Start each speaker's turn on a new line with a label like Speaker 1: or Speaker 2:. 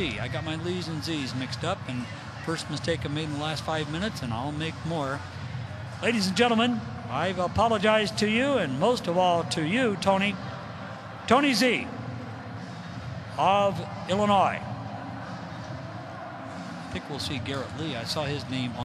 Speaker 1: I got my Lees and Z's mixed up, and first mistake I made in the last five minutes, and I'll make more. Ladies and gentlemen, I've apologized to you, and most of all to you, Tony. Tony Z of Illinois. I think we'll see Garrett Lee. I saw his name on